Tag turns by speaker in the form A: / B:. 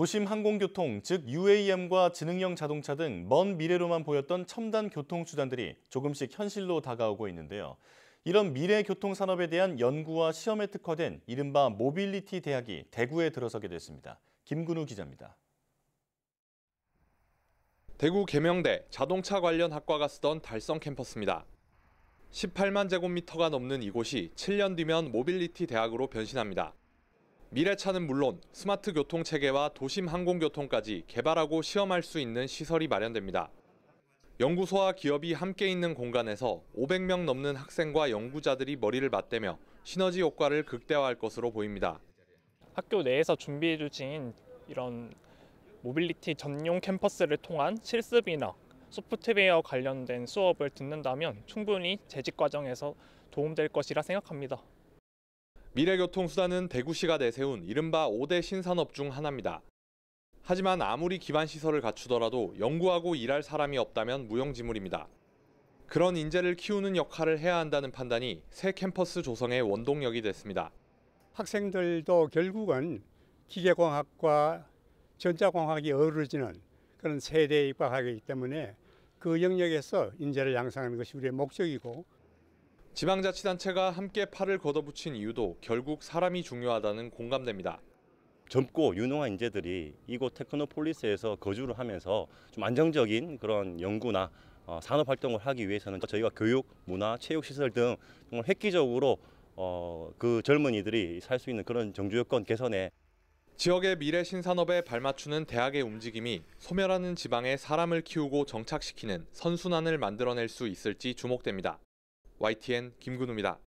A: 도심 항공교통, 즉 UAM과 지능형 자동차 등 먼 미래로만 보였던 첨단 교통수단들이 조금씩 현실로 다가오고 있는데요. 이런 미래 교통 산업에 대한 연구와 시험에 특화된 이른바 모빌리티 대학이 대구에 들어서게 됐습니다. 김근우 기자입니다.
B: 대구 계명대 자동차 관련 학과가 쓰던 달성 캠퍼스입니다. 18만 제곱미터가 넘는 이곳이 7년 뒤면 모빌리티 대학으로 변신합니다. 미래차는 물론 스마트 교통 체계와 도심 항공교통까지 개발하고 시험할 수 있는 시설이 마련됩니다. 연구소와 기업이 함께 있는 공간에서 500명 넘는 학생과 연구자들이 머리를 맞대며 시너지 효과를 극대화할 것으로 보입니다.
C: 학교 내에서 준비해 주신 이런 모빌리티 전용 캠퍼스를 통한 실습이나 소프트웨어 관련된 수업을 듣는다면 충분히 재직 과정에서 도움될 것이라 생각합니다.
B: 미래교통수단은 대구시가 내세운 이른바 5대 신산업 중 하나입니다. 하지만 아무리 기반 시설을 갖추더라도 연구하고 일할 사람이 없다면 무용지물입니다. 그런 인재를 키우는 역할을 해야 한다는 판단이 새 캠퍼스 조성의 원동력이 됐습니다.
D: 학생들도 결국은 기계공학과 전자공학이 어우러지는 그런 세대에 입학하기 때문에 그 영역에서 인재를 양성하는 것이 우리의 목적이고
B: 지방자치단체가 함께 팔을 걷어붙인 이유도 결국 사람이 중요하다는 공감됩니다.
E: 젊고 유능한 인재들이 이곳 테크노폴리스에서 거주를 하면서 좀 안정적인 그런 연구나 어, 산업 활동을 하기 위해서는 저희가 교육, 문화, 체육 시설 등 정말 획기적으로 어, 그 젊은이들이 살 수 있는 그런 정주 여건 개선에
B: 지역의 미래 신산업에 발맞추는 대학의 움직임이 소멸하는 지방에 사람을 키우고 정착시키는 선순환을 만들어낼 수 있을지 주목됩니다. YTN 김근우입니다.